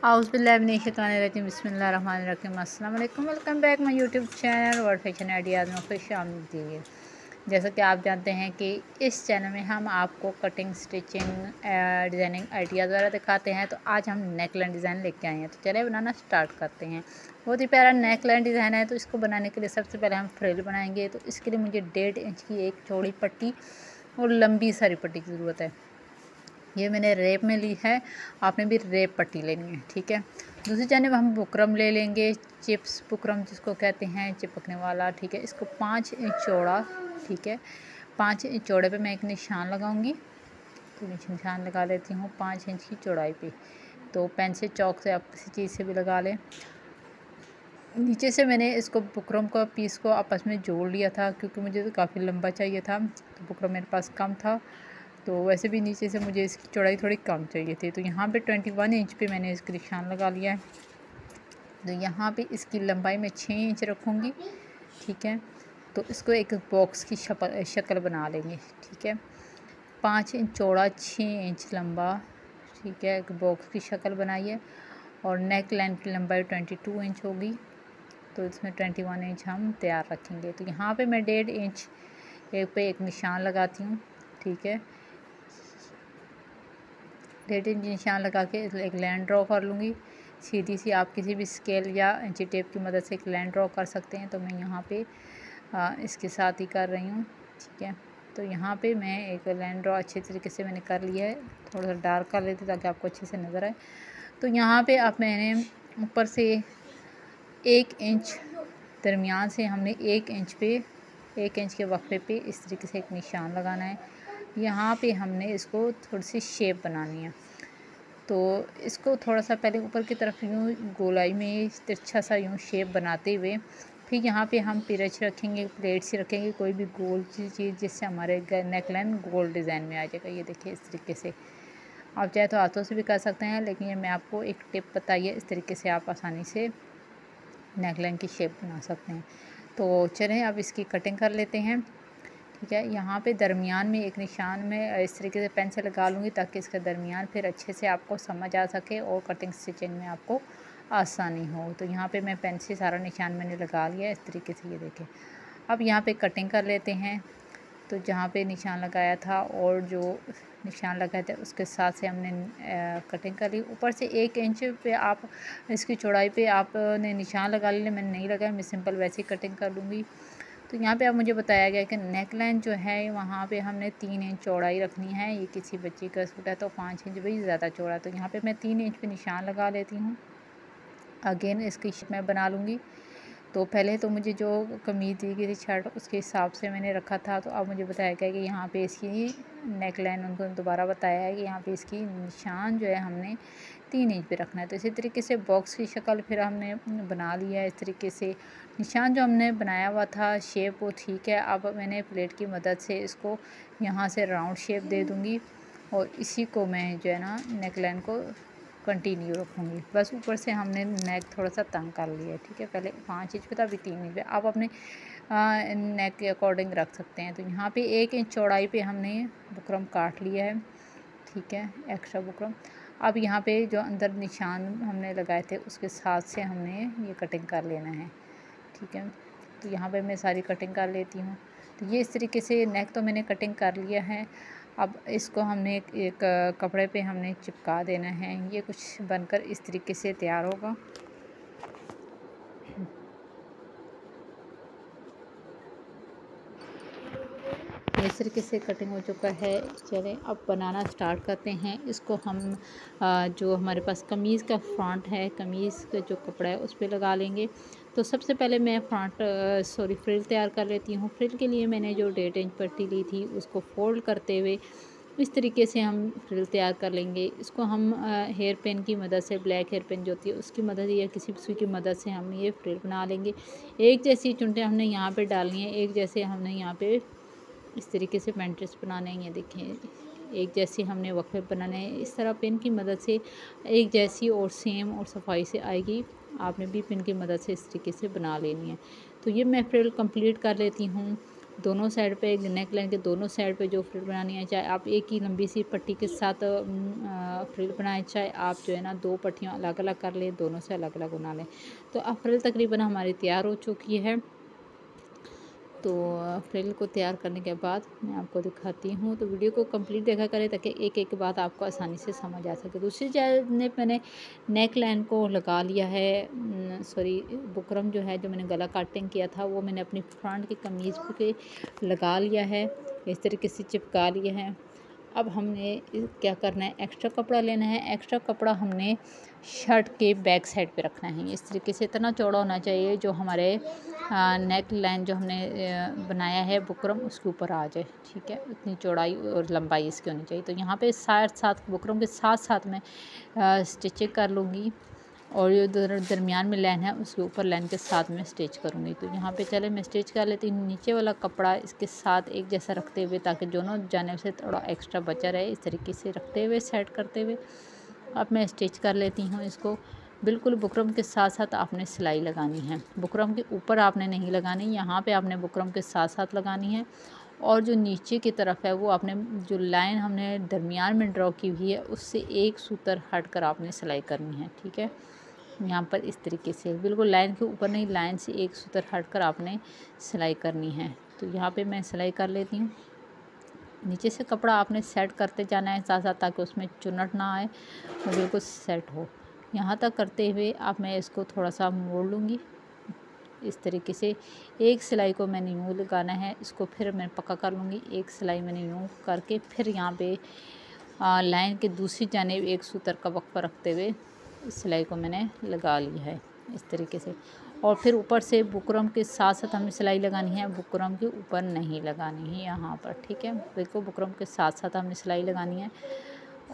आउज़बिल्लाशकान बसमीम welcome back my YouTube channel world fashion ideas में खुश आमद दीजिए जैसा कि आप जानते हैं कि इस चैनल में हम आपको कटिंग, स्टिचिंग डिज़ाइनिंग आइडियाज़ वगैरह दिखाते हैं। तो आज हम नेक लाइन डिज़ाइन लेके आए हैं। तो चले बनाना स्टार्ट करते हैं। बहुत ही प्यारा नेक लाइन डिज़ाइन है। तो इसको बनाने के लिए सबसे पहले हम फ्रिल बनाएँगे। तो इसके लिए मुझे डेढ़ इंच की एक चौड़ी पट्टी और लंबी सारी पट्टी की ज़रूरत है। ये मैंने रेप में ली है, आपने भी रेप पट्टी लेनी है, ठीक है? दूसरी जानब हम बुकरम ले लेंगे, चिप्स बुकरम जिसको कहते हैं, चिपकने वाला, ठीक है? इसको पाँच इंच चौड़ा, ठीक है? पाँच इंच चौड़े पे मैं एक निशान लगाऊँगी तो निशान लगा लेती हूँ पाँच इंच की चौड़ाई पे। तो पेन से चौक से आप किसी चीज़ से भी लगा लें। नीचे से मैंने इसको बुकरम का पीस को आपस में जोड़ लिया था, क्योंकि मुझे तो काफ़ी लंबा चाहिए था तो बुकरम मेरे पास कम था। तो वैसे भी नीचे से मुझे इसकी चौड़ाई थोड़ी कम चाहिए थी। तो यहाँ पे ट्वेंटी वन इंच पे मैंने इसका निशान लगा लिया है। तो यहाँ पे इसकी लंबाई में छः इंच रखूँगी, ठीक है? तो इसको एक बॉक्स की शक्ल बना लेंगे, ठीक है? पाँच इंच चौड़ा, छः इंच लंबा, ठीक है? एक बॉक्स की शक्ल बनाइए और नेक लाइन की लंबाई ट्वेंटी टू इंच होगी। तो इसमें ट्वेंटी वन इंच हम तैयार रखेंगे। तो यहाँ पे मैं डेढ़ इंच एक पे एक निशान लगाती हूँ, ठीक है? इंच निशान लगा के एक लाइन ड्रॉ कर लूँगी। सीधी सी आप किसी भी स्केल या इंची टेप की मदद से एक लाइन ड्रॉ कर सकते हैं। तो मैं यहाँ पे आ, इसके साथ ही कर रही हूँ ठीक है? तो यहाँ पे मैं एक लाइन ड्रॉ अच्छे तरीके से मैंने कर लिया है। थोड़ा सा डार्क कर लेती ताकि आपको अच्छे से नज़र आए। तो यहाँ पे आप मैंने ऊपर से एक इंच दरमियान से हमने एक इंच पे एक इंच के वक्फे पे इस तरीके से एक निशान लगाना है। यहाँ पे हमने इसको थोड़ी सी शेप बनानी है। तो इसको थोड़ा सा पहले ऊपर की तरफ़ यूँ गोलाई में तिरछा सा यूँ शेप बनाते हुए, फिर यहाँ पे हम पिरच रखेंगे प्लेट प्लेट्स रखेंगे, कोई भी गोल चीज़ जिससे हमारे नेक लाइन गोल डिज़ाइन में आ जाएगा ये देखिए इस तरीके से। आप चाहे तो हाथों से भी कर सकते हैं, लेकिन ये मैं आपको एक टिप बताइए, इस तरीके से आप आसानी से नेक लाइन की शेप बना सकते हैं। तो चलें, अब इसकी कटिंग कर लेते हैं। ठीक है। यहाँ पे दरमियान में एक निशान में इस तरीके से पेन से लगा लूँगी ताकि इसके दरमियान फिर अच्छे से आपको समझ आ सके और कटिंग स्टिचिंग में आपको आसानी हो। तो यहाँ पे मैं पेन से सारा निशान मैंने लगा लिया इस तरीके से ये देखें। अब यहाँ पे कटिंग कर लेते हैं। तो जहाँ पे निशान लगाया था और जो निशान लगाए थे, उसके साथ से हमने कटिंग कर ली। ऊपर से एक इंच पे आप, इसकी चौड़ाई पे आपने निशान लगा लिया मैंने नहीं लगाया, मैं सिंपल वैसे ही कटिंग कर लूँगी। तो यहाँ पे अब मुझे बताया गया कि नेक लाइन जो है, वहाँ पे हमने तीन इंच चौड़ाई रखनी है। ये किसी बच्ची का सूट है तो पाँच इंच भी ज़्यादा चौड़ा तो यहाँ पे मैं तीन इंच पे निशान लगा लेती हूँ। अगेन इसकी मैं बना लूँगी। तो पहले तो मुझे जो कमीज़ दी गई थी शर्ट, उसके हिसाब से मैंने रखा था। तो अब मुझे बताया गया कि यहाँ पे इसकी नेक लाइन उनको दोबारा बताया है कि यहाँ पे इसकी निशान जो है हमने तीन इंच पे रखना है। तो इसी तरीके से बॉक्स की शक्ल फिर हमने बना लिया इस तरीके से निशान जो हमने बनाया हुआ था, शेप वो ठीक है। अब मैंने प्लेट की मदद से इसको यहाँ से राउंड शेप दे दूँगी और इसी को मैं जो है ना नेक लाइन को कंटिन्यू रखूँगी। बस ऊपर से हमने नेक थोड़ा सा तंग कर लिया है, ठीक है? पहले पाँच इंच पे था, अभी तीन इंच पे। आप अपने नेक के अकॉर्डिंग रख सकते हैं। तो यहाँ पे एक इंच चौड़ाई पे हमने बुकरम काट लिया है, ठीक है? Extra buckram. अब यहाँ पे जो अंदर निशान हमने लगाए थे, उसके साथ से हमने ये कटिंग कर लेना है, ठीक है? तो यहाँ पे मैं सारी कटिंग कर लेती हूँ। तो ये इस तरीके से नेक तो मैंने कटिंग कर लिया है। अब इसको हमने एक, एक कपड़े पे हमने चिपका देना है। ये कुछ बनकर इस तरीके से तैयार होगा। इस तरीके से कटिंग हो चुका है। चलें अब बनाना स्टार्ट करते हैं। इसको हम जो हमारे पास कमीज़ का फ्रंट है कमीज़ का जो कपड़ा है उस पर लगा लेंगे। तो सबसे पहले मैं फ्रंट सॉरी फ्रिल तैयार कर लेती हूँ। फ्रिल के लिए मैंने जो डेढ़ इंच पट्टी ली थी, उसको फोल्ड करते हुए इस तरीके से हम फ्रिल तैयार कर लेंगे। इसको हम हेयर पेन की मदद से, ब्लैक हेयर पेन जो होती है, उसकी मदद या किसी भी की मदद से हम ये फ्रिल बना लेंगे। एक जैसी चुनटें हमने यहाँ पे डालनी है, एक जैसे हमने यहाँ पे इस तरीके से पेंट्रेस बनाने हैं, ये देखें। एक जैसी हमने वक्फे बनाने हैं। इस तरह पेन की मदद से एक जैसी और सेम और सफ़ाई से आएगी। आपने भी पिन की मदद से इस तरीके से बना लेनी है। तो ये मैं फ्रिल कंप्लीट कर लेती हूँ। दोनों साइड पे नेक लाइन के दोनों साइड पे जो फ्रिल बनानी है, चाहे आप एक ही लंबी सी पट्टी के साथ फ्रिल बनाएँ, चाहे आप जो है ना दो पट्टियाँ अलग अलग कर लें, दोनों से अलग अलग बना लें। तो अब फ्रिल तकरीबन हमारी तैयार हो चुकी है। तो फ्रिल को तैयार करने के बाद मैं आपको दिखाती हूँ। तो वीडियो को कंप्लीट देखा करें ताकि एक एक बात आपको आसानी से समझ आ सके। दूसरी जानब मैंने नेक लाइन को लगा लिया है। सॉरी, बुकरम जो है, जो मैंने गला काटिंग किया था, वो मैंने अपनी फ्रंट की कमीज़ पे लगा लिया है। इस तरीके से चिपका लिया है। अब हमने क्या करना है? एक्स्ट्रा कपड़ा लेना है। एक्स्ट्रा कपड़ा हमने शर्ट के बैक साइड पे रखना है। इस तरीके से इतना चौड़ा होना चाहिए जो हमारे नेक लाइन जो हमने बनाया है बुकरम उसके ऊपर आ जाए। ठीक है? इतनी चौड़ाई और लंबाई इसकी होनी चाहिए। तो यहाँ पे साथ साथ बुकरम के साथ साथ मैं स्टिचिंग कर लूँगी। और जो दरमियान में लाइन है, उसके ऊपर लाइन के साथ में स्टिच करूँगी। तो यहाँ पे चले, मैं स्टिच कर लेती हूँ। नीचे वाला कपड़ा इसके साथ एक जैसा रखते हुए, ताकि दोनों जाने से थोड़ा एक्स्ट्रा बचा रहे, इस तरीके से रखते हुए सेट करते हुए। अब मैं स्टिच कर लेती हूँ इसको। बिल्कुल बुकरम के साथ साथ आपने सिलाई लगानी है। बुकरम के ऊपर आपने नहीं लगानी, यहाँ पे आपने बुकरम के साथ साथ लगानी है। और जो नीचे की तरफ़ है, वो आपने, जो लाइन हमने दरमियान में ड्रॉ की हुई है, उससे एक सूतर हट कर आपने सिलाई करनी है, ठीक है? यहाँ पर इस तरीके से। बिल्कुल लाइन के ऊपर नहीं, लाइन से एक सूतर हट कर आपने सिलाई करनी है। तो यहाँ पे मैं सिलाई कर लेती हूँ। नीचे से कपड़ा आपने सेट करते जाना है साथ साथ ताकि उसमें चुनट ना आए वो बिल्कुल सेट हो। यहाँ तक करते हुए अब मैं इसको थोड़ा सा मोड़ लूँगी। इस तरीके से एक सिलाई को मैंने यूँ लगाना है, इसको फिर मैं पक्का कर लूँगी। एक सिलाई मैंने यूँ करके फिर यहाँ पे लाइन के दूसरी जानेब एक सूतर का वक्फा रखते हुए सिलाई को मैंने लगा लिया है इस तरीके से। और फिर ऊपर से बुकरम के साथ साथ हमें सिलाई लगानी है, बुकरम के ऊपर नहीं लगानी है यहाँ पर, ठीक है? देखो, बुकरम के साथ साथ हमने सिलाई लगानी है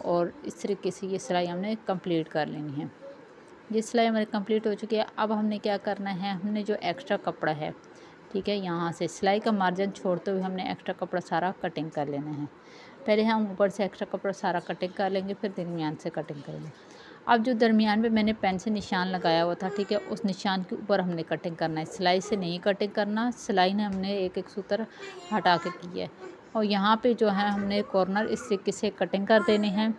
और इस तरीके से ये सिलाई हमने कंप्लीट कर लेनी है। ये सिलाई हमारी कंप्लीट हो चुकी है। अब हमने क्या करना है? हमने जो एक्स्ट्रा कपड़ा है, ठीक है, यहाँ से सिलाई का मार्जिन छोड़ते हुए हमने एक्स्ट्रा कपड़ा सारा कटिंग कर लेना है। पहले हम ऊपर से एक्स्ट्रा कपड़ा सारा कटिंग कर लेंगे, फिर दरमियान से कटिंग करेंगे। अब जो दरमियान में मैंने पेन से निशान लगाया हुआ था, ठीक है, उस निशान के ऊपर हमने कटिंग करना है। सिलाई से नहीं कटिंग करना, सिलाई ने हमने एक एक सूत्र हटा के की है। और यहाँ पे जो है हमने कॉर्नर इस तरीके से कटिंग कर देने हैं।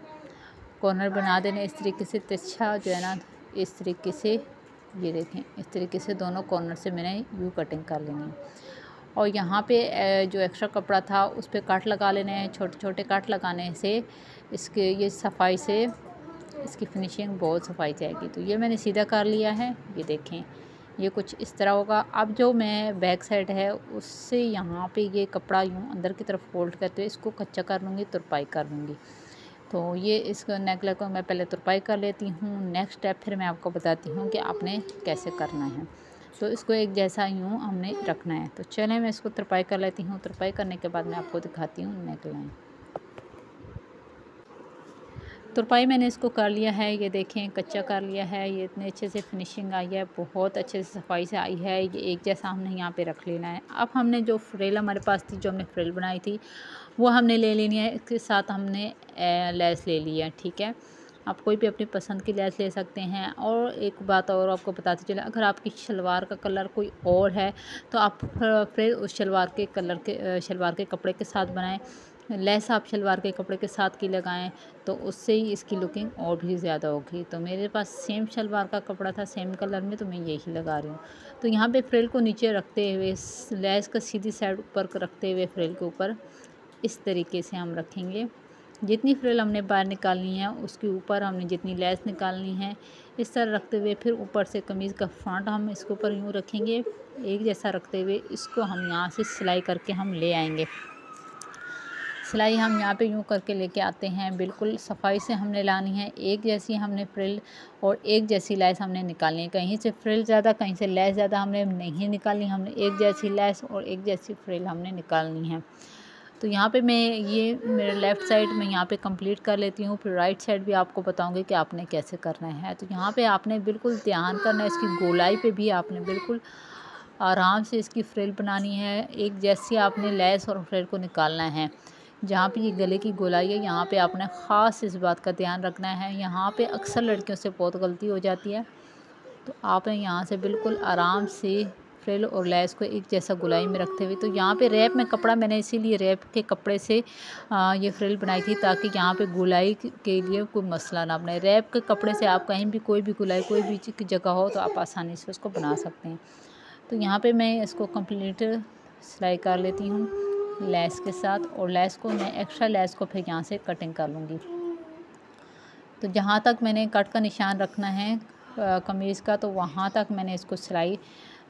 कॉर्नर बना देने इस तरीके से, तिरछा जो है ना, इस तरीके से, ये देखें, इस तरीके से दोनों कॉर्नर से मैंने यू कटिंग कर लेनी है। और यहाँ पे जो एक्स्ट्रा कपड़ा था, उस पर काट लगा लेने हैं छोटे छोटे काट लगाने से इसके, ये सफ़ाई से इसकी फिनिशिंग बहुत सफ़ाई जाएगी। तो ये मैंने सीधा कर लिया है, ये देखें, ये कुछ इस तरह होगा। अब जो मैं बैक साइड है, उससे यहाँ पे ये कपड़ा यूँ अंदर की तरफ़ फोल्ड करते हुए इसको कच्चा कर लूँगी, तुरपाई कर लूँगी। तो ये इस नेकलेस को मैं पहले तुरपाई कर लेती हूँ। नेक्स्ट स्टेप फिर मैं आपको बताती हूँ कि आपने कैसे करना है। तो इसको एक जैसा यूँ हमने रखना है। तो चले, मैं इसको तुरपाई कर लेती हूँ। तुरपाई करने के बाद मैं आपको दिखाती हूँ नेकलाइन तुरपाई मैंने इसको कर लिया है, ये देखें, कच्चा कर लिया है, ये इतने अच्छे से फिनिशिंग आई है, बहुत अच्छे से सफ़ाई से आई है, ये एक जैसा हमने यहाँ पे रख लेना है। अब हमने जो फ्रेल हमारे पास थी, जो हमने फ्रेल बनाई थी, वो हमने ले लेनी है, इसके साथ हमने लेस ले ली है, ठीक है? आप कोई भी अपनी पसंद की लेस ले सकते हैं, और एक बात और आपको बताते चले, अगर आपकी शलवार का कलर कोई और है तो आप फिर उस शलवार के कलर के शलवार के कपड़े के साथ बनाएँ। लेस आप शलवार के कपड़े के साथ की लगाएँ तो उससे ही इसकी लुकिंग और भी ज़्यादा होगी। तो मेरे पास सेम शलवार का कपड़ा था सेम कलर में तो मैं यही लगा रही हूँ। तो यहाँ पे फ्रेल को नीचे रखते हुए लेस का सीधी साइड ऊपर रखते हुए फ्रेल के ऊपर इस तरीके से हम रखेंगे। जितनी फ्रेल हमने बाहर निकालनी है, उसके ऊपर हमने जितनी लेस निकालनी है, इस तरह रखते हुए फिर ऊपर से कमीज़ का फ्रंट हम इसके ऊपर यूँ रखेंगे। एक जैसा रखते हुए इसको हम यहाँ से सिलाई करके हम ले आएँगे। सिलाई हम यहाँ पे यूँ करके लेके आते हैं। बिल्कुल सफ़ाई से हमने लानी है। एक जैसी हमने फ्रिल और एक जैसी लेस हमने निकालनी है। कहीं से फ्रिल ज़्यादा, कहीं से लेस ज़्यादा हमने नहीं निकालनी। हमने एक जैसी लेस और एक जैसी फ्रिल हमने निकालनी है। तो यहाँ पे मैं ये मेरे लेफ़्ट साइड में यहाँ पे कंप्लीट कर लेती हूँ। फिर राइट साइड भी आपको बताऊँगी कि आपने कैसे करना है। तो यहाँ पे आपने बिल्कुल ध्यान करना है। इसकी गोलाई पे भी आपने बिल्कुल आराम से इसकी फ्रिल बनानी है। एक जैसी आपने लेस और फ्रिल को निकालना है। जहाँ पे ये गले की गोलाई है, यहाँ पे आपने ख़ास इस बात का ध्यान रखना है। यहाँ पे अक्सर लड़कियों से बहुत गलती हो जाती है। तो आपने यहाँ से बिल्कुल आराम से फ्रिल और लैस को एक जैसा गुलाई में रखते हुए तो यहाँ पे रैप में कपड़ा, मैंने इसीलिए रैप के कपड़े से ये फ्रिल बनाई थी ताकि यहाँ पे गुलाई के लिए कोई मसला ना बने। रैप के कपड़े से आप कहीं भी कोई भी गुलाई, कोई भी जगह हो तो आप आसानी से उसको बना सकते हैं। तो यहाँ पे मैं इसको कंप्लीट सिलाई कर लेती हूँ। लेस के साथ और लेस को मैं एक्स्ट्रा लेस को फिर यहाँ से कटिंग कर लूँगी। तो जहाँ तक मैंने कट का निशान रखना है कमीज़ का तो वहाँ तक मैंने इसको सिलाई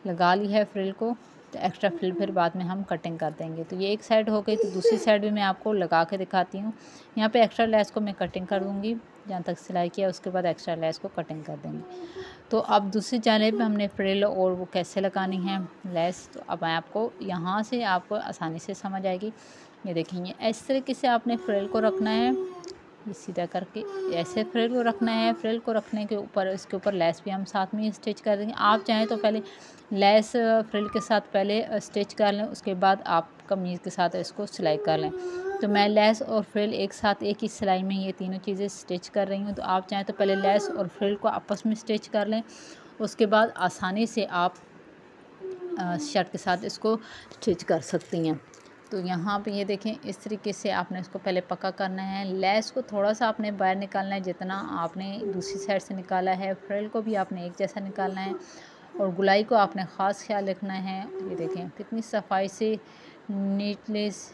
लगा ली है फ्रिल को। तो एक्स्ट्रा फ्रिल फिर बाद में हम कटिंग कर देंगे। तो ये एक साइड हो गई तो दूसरी साइड भी मैं आपको लगा के दिखाती हूँ। यहाँ पे एक्स्ट्रा लेस को मैं कटिंग कर दूँगी, जहाँ तक सिलाई किया, उसके बाद एक्स्ट्रा लेस को कटिंग कर देंगे। तो अब दूसरी जाने पे हमने फ्रिल और वो कैसे लगानी है, लेस तो अब मैं आपको यहाँ से आपको आसानी से समझ आएगी। ये देखेंगे इस तरीके से आपने फ्रिल को रखना है। सीधा करके ऐसे फ्रिल को रखना है, फ्रिल को रखने के ऊपर, इसके ऊपर लेस भी हम साथ में स्टिच कर देंगे। आप चाहें तो पहले लेस, फ्रिल के साथ पहले स्टिच कर लें, उसके बाद आप कमीज़ के साथ इसको सिलाई कर लें। तो मैं लेस और फ्रिल एक साथ, एक ही सिलाई में ये तीनों चीज़ें स्टिच कर रही हूँ। तो आप चाहें तो पहले लेस और फ्रिल को आपस में स्टिच कर लें, उसके बाद आसानी से आप शर्ट के साथ इसको स्टिच कर सकती हैं। तो यहाँ पे ये देखें, इस तरीके से आपने इसको पहले पक्का करना है। लेस को थोड़ा सा आपने बाहर निकालना है, जितना आपने दूसरी साइड से निकाला है। फ्रिल को भी आपने एक जैसा निकालना है और गुलाई को आपने ख़ास ख्याल रखना है। ये देखें, कितनी सफ़ाई से नीटनेस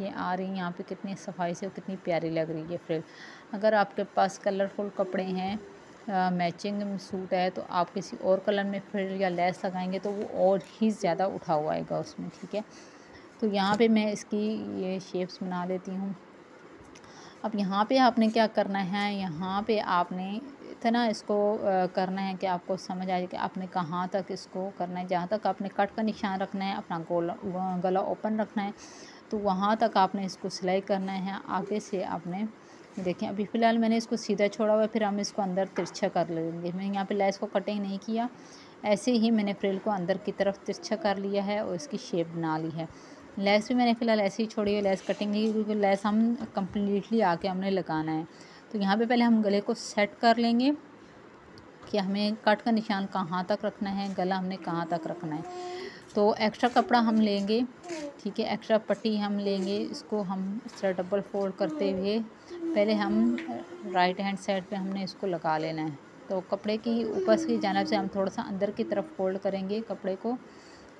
ये आ रही है, यहाँ पे कितनी सफ़ाई से और कितनी प्यारी लग रही है फ्रिल। अगर आपके पास कलरफुल कपड़े हैं मैचिंग सूट है तो आप किसी और कलर में फ्रिल या लेस लगाएँगे तो वो और ही ज़्यादा उठा हुआ आएगा उसमें, ठीक है? तो यहाँ पे मैं इसकी ये शेप्स बना लेती हूँ। अब यहाँ पे आपने क्या करना है? यहाँ पे आपने इतना इसको करना है कि आपको समझ आए कि आपने कहाँ तक इसको करना है। जहाँ तक आपने कट का निशान रखना है, अपना गोला गला ओपन रखना है तो वहाँ तक आपने इसको सिलाई करना है। आगे से आपने देखें, अभी फ़िलहाल मैंने इसको सीधा छोड़ा हुआ फिर हम इसको अंदर तिरछा कर लेंगे। मैंने यहाँ पे लेस को कटिंग नहीं किया। ऐसे ही मैंने फ्रिल को अंदर की तरफ़ तिरछा कर लिया है और इसकी शेप बना ली है। लेस भी मैंने फ़िलहाल ऐसे ही छोड़ी है, लेस कटिंग नहीं क्योंकि लेस हम कम्प्लीटली आके हमने लगाना है। तो यहाँ पे पहले हम गले को सेट कर लेंगे कि हमें कट का निशान कहाँ तक रखना है, गला हमने कहाँ तक रखना है। तो एक्स्ट्रा कपड़ा हम लेंगे, ठीक है एक्स्ट्रा पट्टी हम लेंगे, इसको हम इस तरह डबल फोल्ड करते हुए पहले हम राइट हैंड साइड पे हमने इसको लगा लेना है। तो कपड़े की ऊपर की जानब से हम थोड़ा सा अंदर की तरफ़ फोल्ड करेंगे कपड़े को,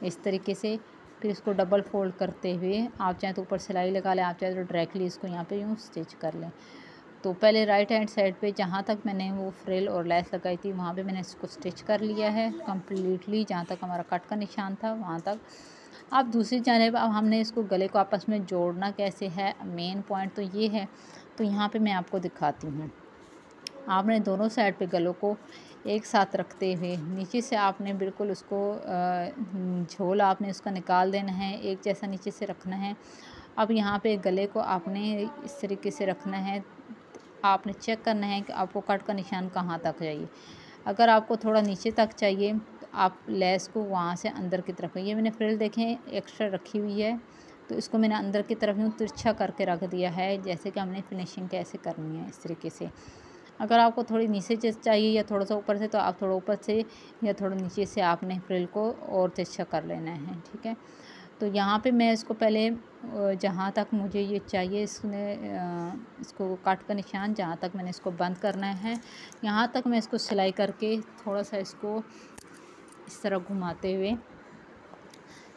इस तरीके से। फिर इसको डबल फोल्ड करते हुए आप चाहें तो ऊपर सिलाई लगा लें, आप चाहें तो डायरेक्टली इसको यहाँ पे यूँ स्टिच कर लें। तो पहले राइट हैंड साइड पे जहाँ तक मैंने वो फ्रिल और लेस लगाई थी, वहाँ पे मैंने इसको स्टिच कर लिया है कम्प्लीटली जहाँ तक हमारा कट का निशान था, वहाँ तक। अब दूसरी जानब, अब हमने इसको गले को आपस में जोड़ना कैसे है? मेन पॉइंट तो ये है। तो यहाँ पर मैं आपको दिखाती हूँ। आपने दोनों साइड पे गलों को एक साथ रखते हुए, नीचे से आपने बिल्कुल उसको झोल आपने उसका निकाल देना है, एक जैसा नीचे से रखना है। अब यहाँ पे गले को आपने इस तरीके से रखना है, आपने चेक करना है कि आपको कट का निशान कहाँ तक चाहिए अगर आपको थोड़ा नीचे तक चाहिए तो आप लेस को वहाँ से अंदर की तरफ़, ये मैंने फ्रिल देखें, एक्स्ट्रा रखी हुई है तो इसको मैंने अंदर की तरफ़ यूँ तिरछा करके रख दिया है, जैसे कि हमने फिनिशिंग कैसे करनी है इस तरीके से। अगर आपको थोड़ी नीचे से चाहिए या थोड़ा सा ऊपर से तो आप थोड़ा ऊपर से या थोड़ा नीचे से आपने फ्रिल को और तिरछा कर लेना है, ठीक है? तो यहाँ पे मैं इसको पहले जहाँ तक मुझे ये चाहिए, इसने इसको काट का निशान, जहाँ तक मैंने इसको बंद करना है, यहाँ तक मैं इसको सिलाई करके थोड़ा सा इसको इस तरह घुमाते हुए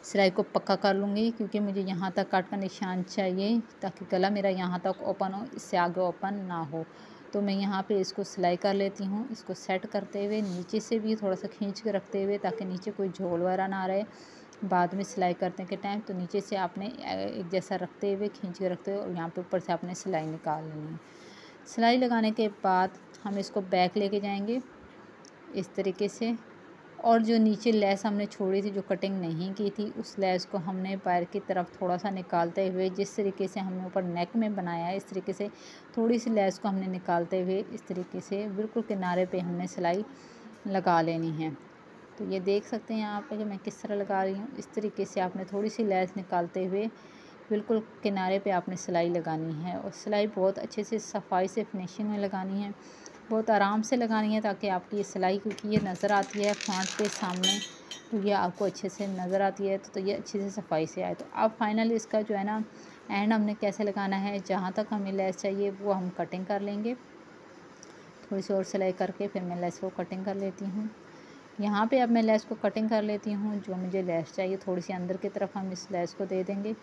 सिलाई को पक्का कर लूँगी, क्योंकि मुझे यहाँ तक काट का निशान चाहिए, ताकि गला मेरा यहाँ तक ओपन हो, इससे आगे ओपन ना हो। तो मैं यहाँ पे इसको सिलाई कर लेती हूँ। इसको सेट करते हुए नीचे से भी थोड़ा सा खींच के रखते हुए ताकि नीचे कोई झोल वगैरह ना रहे। बाद में सिलाई करने के टाइम तो नीचे से आपने एक जैसा रखते हुए खींच के रखते हुए और यहाँ पे ऊपर से आपने सिलाई निकाल लेनी है। सिलाई लगाने के बाद हम इसको बैक लेके जाएँगे। इस तरीके से और जो नीचे लेस हमने छोड़ी थी, जो कटिंग नहीं की थी, उस लेस को हमने पैर की तरफ़ थोड़ा सा निकालते हुए जिस तरीके से हमने ऊपर नेक में बनाया है इस तरीके से थोड़ी सी लेस को हमने निकालते हुए इस तरीके से बिल्कुल किनारे पे हमने सिलाई लगा लेनी है। तो ये देख सकते हैं यहाँ पे कि मैं किस तरह लगा रही हूँ। इस तरीके से आपने थोड़ी सी लेस निकालते हुए बिल्कुल किनारे पे आपने सिलाई लगानी है और सिलाई बहुत अच्छे से सफ़ाई से फिनिशिंग में लगानी है। बहुत आराम से लगानी है ताकि आपकी ये सिलाई क्योंकि ये नज़र आती है फ्रंट पे सामने तो ये आपको अच्छे से नज़र आती है तो, तो ये अच्छे से सफ़ाई से आए। तो अब फाइनली इसका जो है ना एंड हमने कैसे लगाना है जहाँ तक हमें लेस चाहिए वो हम कटिंग कर लेंगे। थोड़ी सी और सिलाई करके फिर मैं लेस को कटिंग कर लेती हूँ। यहाँ पे अब मैं लेस को कटिंग कर लेती हूँ जो मुझे लेस चाहिए थोड़ी सी अंदर की तरफ़ हम इस लेस को दे देंगे।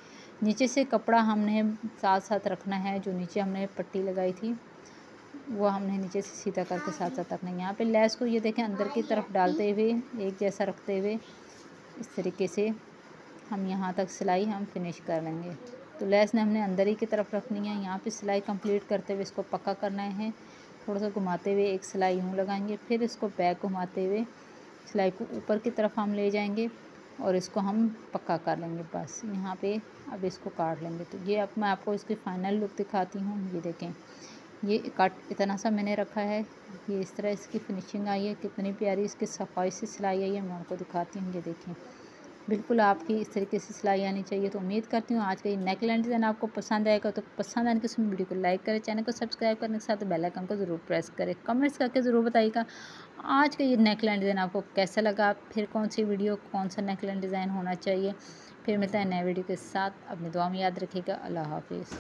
नीचे से कपड़ा हमने साथ साथ रखना है जो नीचे हमने पट्टी लगाई थी। वो हमने नीचे से सीधा करके साथ साथ रखना है यहाँ पे लेस को ये देखें, अंदर की तरफ़ डालते हुए, एक जैसा रखते हुए, इस तरीके से हम यहाँ तक सिलाई हम फिनिश कर लेंगे। तो लेस ने हमने अंदर ही की तरफ़ रखनी है, यहाँ पे सिलाई कंप्लीट करते हुए इसको पक्का करना है। थोड़ा सा घुमाते हुए एक सिलाई यूँ लगाएँगे, फिर इसको बैक घुमाते हुए सिलाई को ऊपर की तरफ़ हम ले जाएँगे और इसको हम पक्का कर लेंगे बस। यहाँ पे अब इसको काट लेंगे। तो ये अब मैं आपको इसकी फ़ाइनल लुक दिखाती हूँ, ये देखें। ये कट, इतना सा मैंने रखा है ये इस तरह इसकी फिनिशिंग आई है, कितनी प्यारी इसकी सफ़ाई से सिलाई आई है, मैं आपको दिखाती हूँ, ये देखें बिल्कुल आपकी इस तरीके से सिलाई आनी चाहिए तो उम्मीद करती हूँ आज का ये नेक लाइन डिज़ाइन आपको पसंद आएगा तो पसंद आने के उसमें वीडियो को लाइक करें चैनल को सब्सक्राइब करने के साथ बेल आइकन को ज़रूर प्रेस करें। कमेंट्स करके ज़रूर बताइएगा, आज का ये नेक लाइन डिज़ाइन आपको कैसा लगा? फिर कौन सी वीडियो कौन सा नेक लाइन डिज़ाइन होना चाहिए? फिर मिलता है नए वीडियो के साथ, अपनी दुआ में याद रखिएगा, अल्लाह हाफिज़।